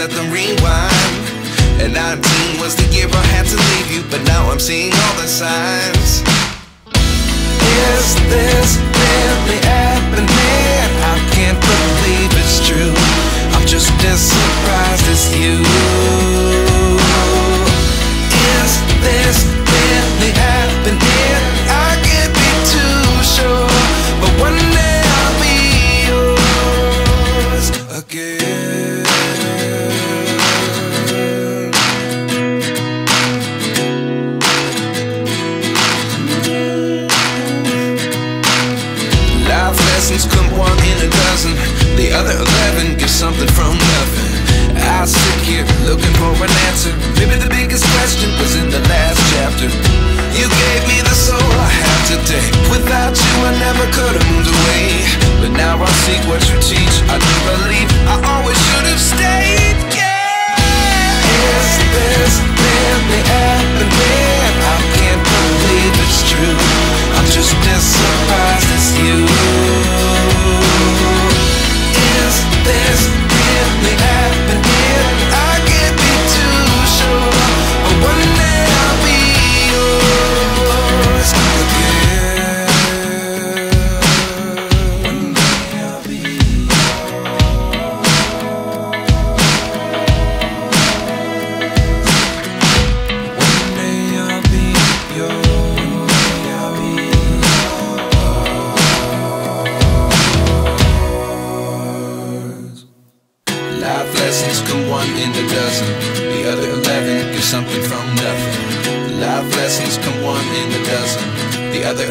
set the rewind. And 19 was the year I had to leave you, but now I'm seeing all the signs. Is this eleven get something from nothing. I sit here looking for an answer. Maybe the biggest question was in the last chapter. You gave me the soul I have today. Without you, I never could have moved away. But now I seek what you teach. I do believe I always should have stayed. Yeah. Is this really happening? I can't believe it's true. I'm just as surprised as you.